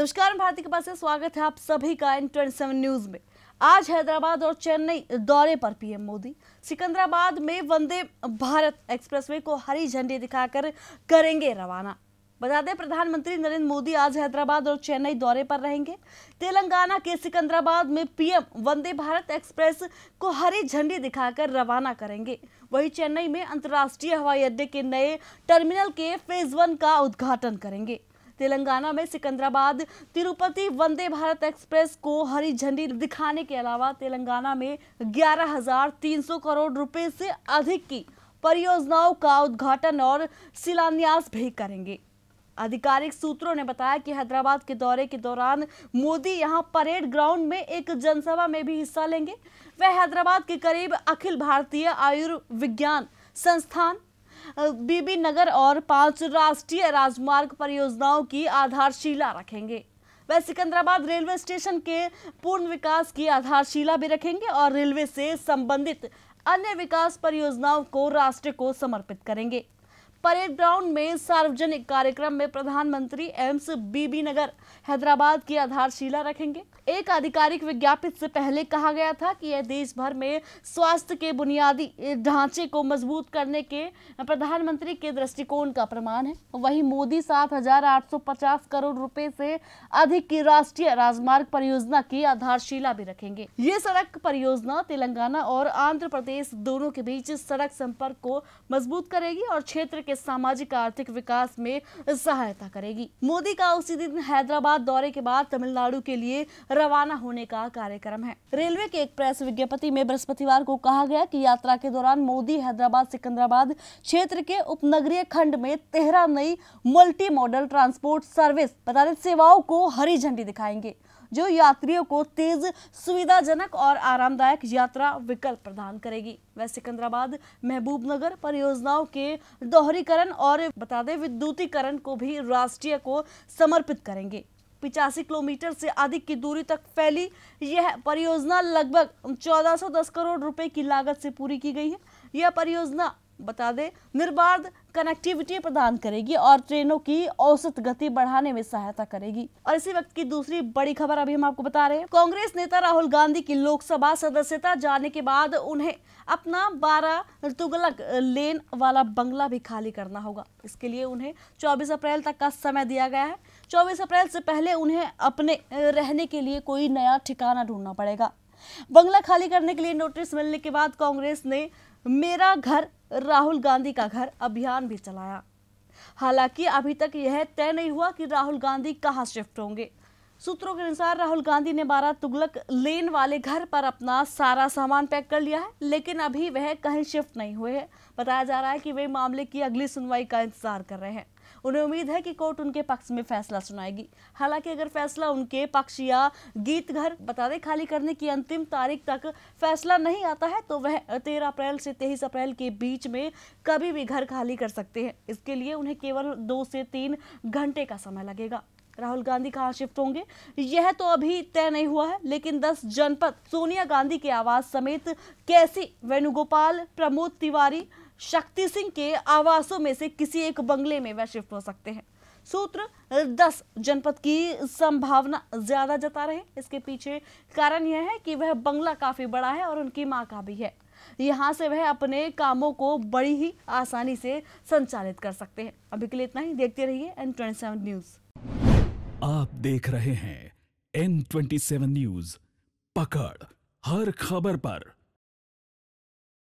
नमस्कार भारती के पास से स्वागत है आप सभी का इन 27 न्यूज़ में। आज हैदराबाद और चेन्नई दौरे पर पीएम मोदी। सिकंदराबाद में वंदे भारत एक्सप्रेसवे को हरी झंडी दिखाकर करेंगे रवाना। बता दें, प्रधानमंत्री नरेंद्र मोदी आज हैदराबाद और चेन्नई दौरे पर रहेंगे। तेलंगाना के सिकंदराबाद में पीएम वंदे भारत एक्सप्रेस को हरी झंडी दिखाकर रवाना करेंगे। वहीं चेन्नई में अंतर्राष्ट्रीय हवाई अड्डे के नए टर्मिनल के फ़ेज़ वन का उद्घाटन करेंगे। तेलंगाना में सिकंदराबाद तिरुपति वंदे भारत एक्सप्रेस को हरी झंडी दिखाने के अलावा तेलंगाना में 11,300 करोड़ रुपए से अधिक की परियोजनाओं का उद्घाटन और शिलान्यास भी करेंगे। आधिकारिक सूत्रों ने बताया कि हैदराबाद के दौरे के दौरान मोदी यहाँ परेड ग्राउंड में एक जनसभा में भी हिस्सा लेंगे। वह हैदराबाद के करीब अखिल भारतीय आयुर्विज्ञान संस्थान बीबी नगर और पाँच राष्ट्रीय राजमार्ग परियोजनाओं की आधारशिला रखेंगे। वह सिकंदराबाद रेलवे स्टेशन के पूर्ण विकास की आधारशिला भी रखेंगे और रेलवे से संबंधित अन्य विकास परियोजनाओं को राष्ट्र को समर्पित करेंगे। परेड ग्राउंड में सार्वजनिक कार्यक्रम में प्रधानमंत्री एम्स बीबी नगर हैदराबाद की आधारशिला रखेंगे। एक आधिकारिक विज्ञापित से पहले कहा गया था कि यह देश भर में स्वास्थ्य के बुनियादी ढांचे को मज़बूत करने के प्रधानमंत्री के दृष्टिकोण का प्रमाण है। वहीं मोदी 7,850 करोड़ रुपए से अधिक की राष्ट्रीय राजमार्ग परियोजना की आधारशिला भी रखेंगे। ये सड़क परियोजना तेलंगाना और आंध्र प्रदेश दोनों के बीच सड़क संपर्क को मज़बूत करेगी और क्षेत्र के सामाजिक आर्थिक विकास में सहायता करेगी। मोदी का उसी दिन हैदराबाद दौरे के बाद तमिलनाडु के लिए रवाना होने का कार्यक्रम है। रेलवे के एक प्रेस विज्ञप्ति में बृहस्पतिवार को कहा गया कि यात्रा के दौरान मोदी हैदराबाद, सिकंदराबाद क्षेत्र के उपनगरीय खंड में तेरह नई मल्टी मॉडल ट्रांसपोर्ट सर्विस सेवाओं को हरी झंडी दिखाएँगे। जो यात्रियों को तेज, सुविधाजनक और आरामदायक यात्रा विकल्प प्रदान करेगी। वह सिकंदराबाद महबूब नगर परियोजनाओं के दोहरीकरण और बता दें, विद्युतीकरण को भी राष्ट्रीय को समर्पित करेंगे। पिचासी किलोमीटर से अधिक की दूरी तक फैली यह परियोजना लगभग 1410 करोड़ रुपए की लागत से पूरी की गई है। यह परियोजना बता दें, निर्बाध कनेक्टिविटी प्रदान करेगी और ट्रेनों की औसत गति बढ़ाने में सहायता करेगी। और इसी वक्त की दूसरी बड़ी खबर अभी हम आपको बता रहे हैं। कांग्रेस नेता राहुल गांधी की लोकसभा सदस्यता जाने के बाद उन्हें अपना बारह तुगलक लेन वाला बंगला भी खाली करना होगा। इसके लिए उन्हें 24 अप्रैल तक का समय दिया गया है। 24 अप्रैल से पहले उन्हें अपने रहने के लिए कोई नया ठिकाना ढूंढना पड़ेगा। बंगला खाली करने के लिए नोटिस मिलने के बाद कांग्रेस ने मेरा घर राहुल गांधी का घर अभियान भी चलाया। हालाँकि अभी तक यह तय नहीं हुआ कि राहुल गांधी कहाँ शिफ्ट होंगे। सूत्रों के अनुसार राहुल गांधी ने बारह तुगलक लेन वाले घर पर अपना सारा सामान पैक कर लिया है, लेकिन अभी वह कहीं शिफ्ट नहीं हुए हैं। बताया जा रहा है कि वे मामले की अगली सुनवाई का इंतज़ार कर रहे हैं। उन्हें उम्मीद है कि कोर्ट उनके पक्ष में फैसला सुनाएगी। हालाँकि अगर फैसला उनके पक्ष या गीत घर बता दें, खाली करने की अंतिम तारीख तक फैसला नहीं आता है तो वह तेरह अप्रैल से तेईस अप्रैल के बीच में कभी भी घर खाली कर सकते हैं। इसके लिए उन्हें केवल दो से तीन घंटे का समय लगेगा। राहुल गांधी कहाँ शिफ्ट होंगे? यह तो अभी तय नहीं हुआ है, लेकिन 10 जनपद, सोनिया गांधी के आवास समेत कैसी? वेणुगोपाल, प्रमोद तिवारी शक्ति सिंह के आवासों में से किसी एक बंगले में वह शिफ्ट हो सकते हैं। सूत्र 10 जनपद की संभावना ज़्यादा जता रहे। इसके पीछे कारण यह है कि वह बंगला काफ़ी बड़ा है और उनकी माँ का भी है। यहाँ से वह अपने कामों को बड़ी ही आसानी से संचालित कर सकते हैं। अभी के लिए इतना ही। देखते रहिए एन ट्वेंटी न्यूज़ आप देख रहे हैं एन ट्वेंटी न्यूज़ पकड़, हर खबर पर।